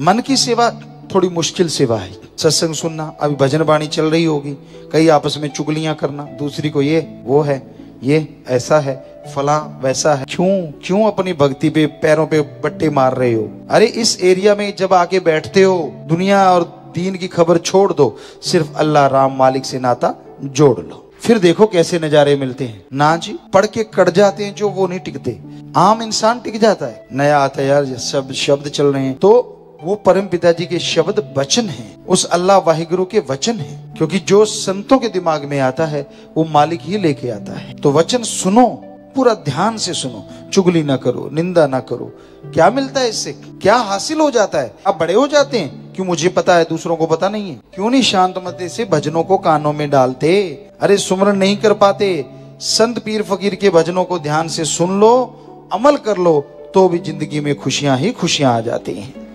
मन की सेवा थोड़ी मुश्किल सेवा है। सत्संग सुनना, अभी भजन वाणी चल रही होगी। कई आपस में चुगलियाँ करना, दूसरी को ये, वो है, ये ऐसा है, फला वैसा है। क्यों क्यों अपनी भक्ति पे, पैरों पे बट्टे मार रहे हो? अरे इस एरिया में जब आके बैठते हो, दुनिया और दीन की खबर छोड़ दो, सिर्फ़ अल्लाह राम मालिक से नाता जोड़ लो। फिर देखो कैसे नजारे मिलते हैं। ना जी, पढ़ के कट जाते हैं जो वो नहीं टिकते। आम इंसान टिक जाता है। नया आता है, यार शब्द शब्द चल रहे हैं तो वो परम पिताजी के शब्द वचन हैं। उस अल्लाह वाहिगुरु के वचन हैं। क्योंकि जो संतों के दिमाग में आता है, वो मालिक ही लेके आता है। तो वचन सुनो, पूरा ध्यान से सुनो। चुगली ना करो, निंदा ना करो। क्या मिलता है इससे? क्या हासिल हो जाता है? आप बड़े हो जाते हैं। क्यों मुझे पता है, दूसरों को पता नहीं है। क्यों नहीं शांत मते से भजनों को कानों में डालते? अरे सुमरन नहीं कर पाते। संत पीर फकीर के भजनों को ध्यान से सुन लो, अमल कर लो तो भी ज़िंदगी में खुशियाँ ही खुशियाँ आ जाती हैं।